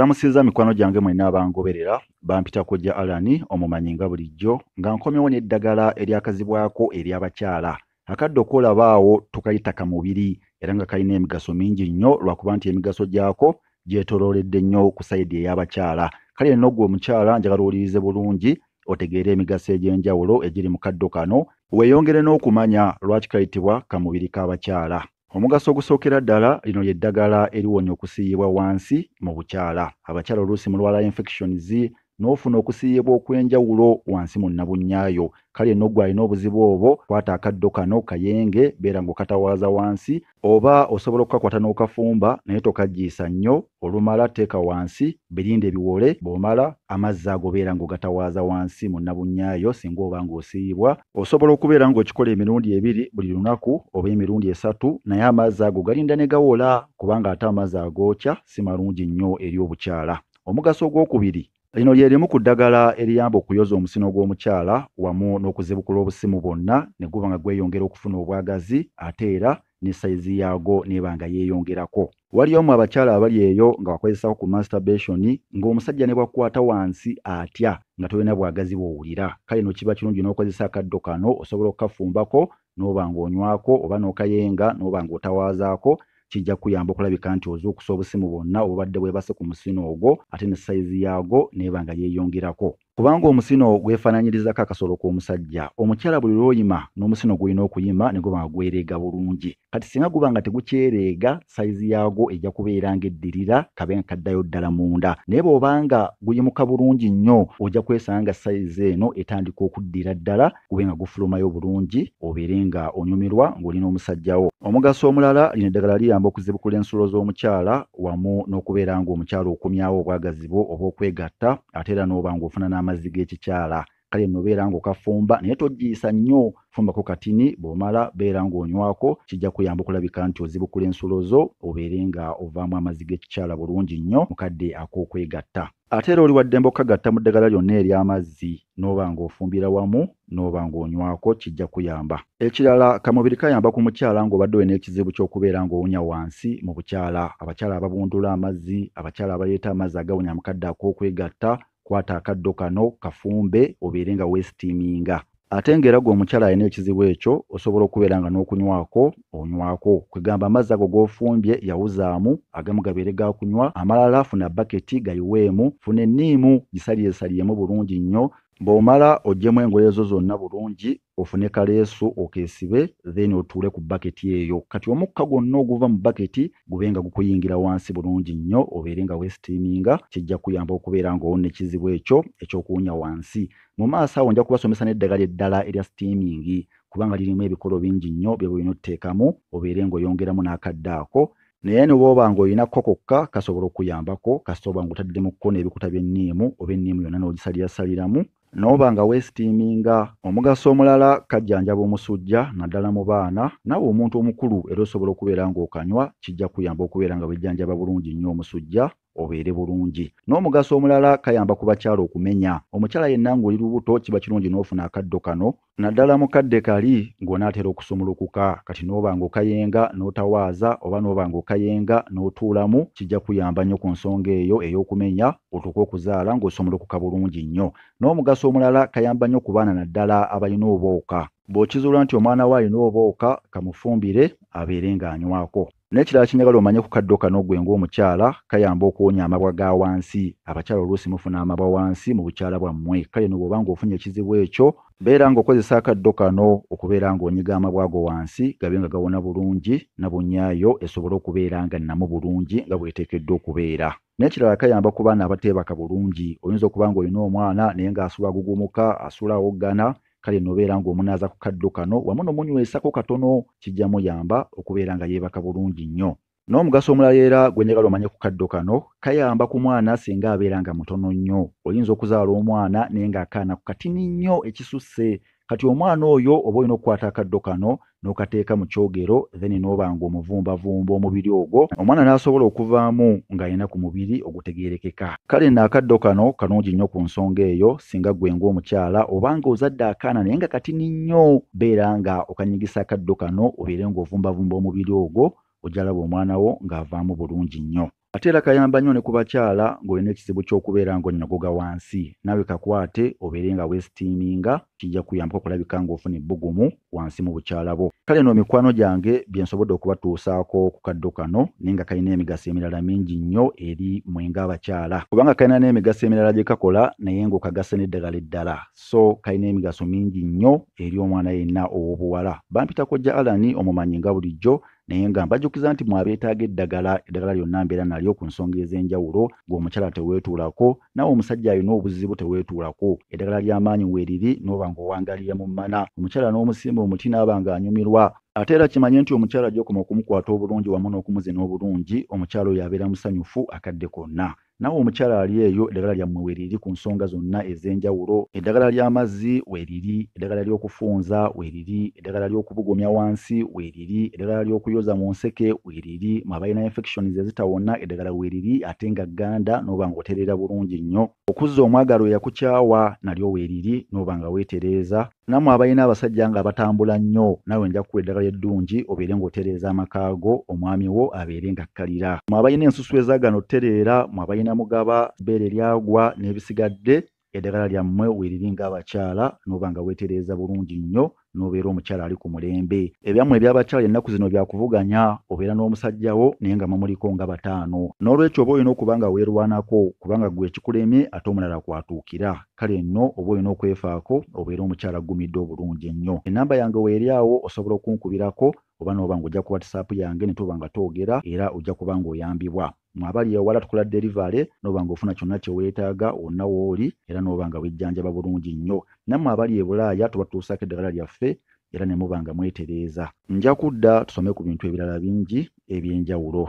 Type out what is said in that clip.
lamusizza mikwano gyange mwenna abangoberera bampita kojja alani omumanyi nga bulijjo nga nkomyewo n'eddagala eryakazibwako ery'abakyala. Akadde okwolaba awo tukayita kamubiri era nga kalina emigaso mingi nnyo lwakuba nti emigaso gyako gyetolooledde nnyo ku sayidi ey'abakyala. Kale nno gwe omukyala njagala owulirize bulungi otegeere emigaso egy'enjawulo egiri mu kaddo kano weeyongere n'okumanya lwaki kayitibwa kamubiri k'abakyala omugaso ogusookera ddala lino ly'eddagala eriwonya okusiiyibwa wansi mu bukyala. Abakyala oluusi mulwala infections n'ofuna okusiiyibwa okw'enjawulo wansi mu nnabunnyayo. Kale nno gwe alina obuzibu obwo kwata akaddo kano kayenge beera ng'okatawaaza wansi oba osobola okukakwata n'okafumba naye tokaggiisa nnyo olumala teeka wansi birinde ebiwole bw'omala amazzi ago beera ng'ogatawaaza wansi mu nnabunnyayo singa oba ng'osiiyibwa osobola okubeera ng'okikola emirundi ebiri buli lunaku oba emirundi esatu naye amazzi ago galinda ne gawola kubanga ate amazzi agookya si malungi nnyo eri obukyala. Omugaso ogwokubiri lino lye limu ku ddagala eriyamba okuyoza omusino gw'omukyala wamu n'okuzibukula obusimu bwonna ne guba nga gweyongera okufuna obwagazi ate era ne sayizi yaago n'eba nga yeeyongerako. Wali omu abakyala abali eyo nga bakozesako ku masturbation ng'omusajja ne bwakukwata wansi atya nga tolina bwagazi bw'owulira. Kale no kiba kirungi n'okozesa akaddo kano osobola okukafumbako n'oba ng'onywako oba n'okayenga n'oba ng'otawaazaako kijja kuyamba okulabika nti ozuukusa obusimu bwonna obubadde bwebase ku musino ogwo ate ne sayizi yaagwo n'eba nga yeeyongerako kubanga omusino gwefaananyirizako akasolo k'omusajja omukyala buli lw'oyima n'omusino gulina okuyima ne guba nga gwereega bulungi. Kati singa guba nga tegukyereega sayizi yaagwo ejja kubeera ng'eddirira kabe nga kaddayo ddala munda. Naye bw'obanga guyimuka bulungi nnyo ojja kwesanga nga sayizi eno etandika okuddira ddala gube nga gufulumayo bulungi obeere nga onyumirwa ng'olina omusajjawo omugaso omulala lino eddagala liyamba okuzibukula ensulo z'omukyala wamu n'okubeera ng'omukyala okumyawo obwagazi bwo oba okwegatta ate era n'oba ng'ofuna n'amazzi g'ekikyala. Kale nno beera ng'okafumba naye togiyisa nnyo. Fumbako katini bw'omala beera ng'onywako kijja kuyamba okulabika nti ozibukula ensulo zo obeere nga ovaamu amazzi g'ekikyala bulungi nnyo mu kadde ak'okwegatta ate era oli wadde okagatta mu ddagala lyonna ery'amazzi n'oba ng'ofumbira wamu n'oba ng'onywako kijja kuyamba. Ekirala kamubiri kayamba ku mukyala ng'obadde olina ekizibu ky'okubeera ng'owunya wansi mu bukyala. Abakyala ababundula amazzi abakyala abaleeta amazzi agawunya mu kadde ak'okwegatta kwata akaddo kano kafumbe obeere nga weesitiiminga ate ng'era gwe omukyala alina ekizibu ekyo osobola okubeera nga n'okunywako onywako. Kwegamba amazzi ago g'ofumbye yawuzaamu agamu gabeere gakunywa amalala funa baketi gayiweemu funa enniimu gisalyesalyemu bulungi nnyo bw'omala oggyemu engoye zo zonna bulungi ofune kaleesu okeesibe then otuule ku baketi eyo. Kati omukka gwonna oguva mu baketi gube nga gukuyingira wansi bulungi nnyo obeere nga weesitiiminga kijja kuyamba okubeera ng'owona ekizibu ekyo eky'okuwunya wansi. Mu maaso awo nja kubasomesa n'eddagala eddala erya steaming kubanga lirimu ebikolo bingi nnyo bye bulina otuteekamu obeere ng'oyongeramu n'akadde ako. Naye ne bw'oba ng'olina ko kokka kasobola okuyambako kasita oba ng'otaddemu ko n'ebikuta by'enniimu oba enniimu yonna n'ogisalirasaliramu n'oba nga weesitiiminga omugaso omulala kajjanjaba omusujja naddala mu baana naawe omuntu omukulu era osobola okubeera ng'okanywa kijja kuyamba okubeera nga wejjanjaba bulungi nnyo omusujja obeere bulungi. N'omugaso omulala kayamba ku bakyala okumenya. Omukyala yenna ng'oli lubuto kiba kirungi n'ofuna akaddo kano naddala mu kadde kali ng'onaatera okusumulukuka. Kati n'oba ng'okayenga n'otawaaza oba n'oba ng'okayenga n'otuulamu kijja kuyamba nnyo ku nsonga eyo ey'okumenya otuuke okuzaala ng'osumulukuka bulungi nnyo. N'omugaso omulala kayamba nnyo ku baana naddala abalina obwoka. Bw'okizuula nti omwana we alina obwoka kamufumbire abeere ng'anywako n'ekirala kinyagala omanye ku kaddo kano gwe ng'omukyala kayamba okuwonya amabwa ga wansi. Abakyala oluusi mufuna amabwa wansi mu bukyala bwammwe. Kale no bw'oba ng'ofunye ekizibu ekyo beera ng'okozesa akaddo kano okubeera ng'onyiga amabwa ago wansi gabe nga gawona bulungi nabunnyayo esobole okubeera nga nnamu bulungi nga bw'eteekeddwa okubeera. N'ekirala kayamba ku baana abateebaka bulungi. Oyinza okuba ng'olina omwana naye ng'asula agugumuka asula awoggana kale nobeera ng'omunaaza ku kaddo kano wamu n'omunywesako katono kijja muyamba okubeera nga yeebaka bulungi nnyo. N'omugaso omulala era gwe njagala omanye ku kaddo kano kayamba ku mwana singa abeera nga mutono nnyo. Oyinza okuzaala omwana naye ng'akaana ku katini nnyo ekisusse kati omwana oyo oba olina okukwata akaddo kano n'okateeka mu kyogero then n'oba ng'omuvumbavumba omubiri ogwo omwana n'asobola okuvaamu ng'alina ku mubiri ogutegeerekeka. Kale nno akaddo kano kanungi nnyo ku nsonga eyo singa ggwe ng'omukyala oba ng'ozadde akaana naye nga katini nnyo beera nga okanyigisa akaddo kano obeere ng'ovumbavumba omubiri ogwo ojja laba omwana wo ng'avaamu bulungi nnyo. Ate era kayamba nnyo ne ku bakyala ng'olina ekizibu ky'okubeera ng'onnyogoga wansi naawe kakwate obeere nga weesitiiminga kijja kuyambako okulabika ng'ofuna ebbugumu wansi mu bukyala bwo. Kale no mikwano gyange bye nsobodde okubatuusaako ku kaddo kano naye nga kalina emigaso emirala mingi nnyo eri mwenga abakyala. Kubanga kalina n'emigaso emirala gye kakola naye ng'okagasa n'eddagala eddala so kalina emigaso mingi nnyo eri omwana yenna ow'obuwala. Bampita kojja alani omumanyi nga bulijjo naye nga mbajjukiza nti mwabeetaaga eddagala eddagala lyonna mbeera nalyo ku nsonga ez'enjawulo ng'omukyala teweetuulako nawe omusajja alina obuzibu teweetuulako. Eddagala ly'amaanyi weeriri n'oba ng'owangalira mu mmana. Omukyala n'omusimba omuti n'aba ng'anyumirwa ate era kimanye nti omukyala gy'okoma okumukwata obulungi wamu n'okumuzina obulungi omukyala oyo abeera musanyufu akadde konna. Nawe omukyala ali eyo eddagala lyammwe weeriri ku nsonga zonna ez'enjawulo. Eddagala ly'amazzi weeriri eddagala ly'okufunza weeriri eddagala ly'okubugumya wansi weeriri eddagala ly'okuyoza mu nseke weeriri mwabalina infections ezitawona eddagala weeriri ate nga ganda n'oba ng'otereera bulungi nnyo. Okuzza omwagalo eyakukyawa nalyo weeriri n'oba nga weetereeza nammwe abalina abasajja nga batambula nnyo naawe nja kukuwa eddagala eddungi obeere ng'otereeza amaka go omwami wo abeere ng'akkalira mwe abalina ensusu ezaagana otereera mwe abalina mugaba bbeere lyagwa n'ebisigadde eddagala lyammwe weeriri ng'abakyala n'oba nga weetereeza bulungi nnyo n'obeera omukyala ali ku mulembe. Ebyammwe eby'abakyala ennaku zino byakuvuganya obeera n'omusajja wo naye nga mumuliko nga bataano. N'olwekyo oba olina okuba nga weerwanako kubanga gwe ekikulemye ate omulala kwatuukira. Kale nno oba olina okwefaako obeera omukyala aggumidde obulungi ennyo. Ennamba yange weeri awo osobola okunkubirako oba n'oba ng'ojja ku whatsapp yange ne tuba nga twogera era ojja kuba ng'oyambibwa mwabali ewala tukola derivale n'oba ng'ofuna kyonna kye weetaaga wonna w'oli era n'oba nga wejjanjaba bulungi nnyo. Nammwe abali e bulaaya tubatuusako eddagala lyaffe era ne muba nga mwetereeza. Nja kudda tusome ku bintu ebirala bingi eby'enjawulo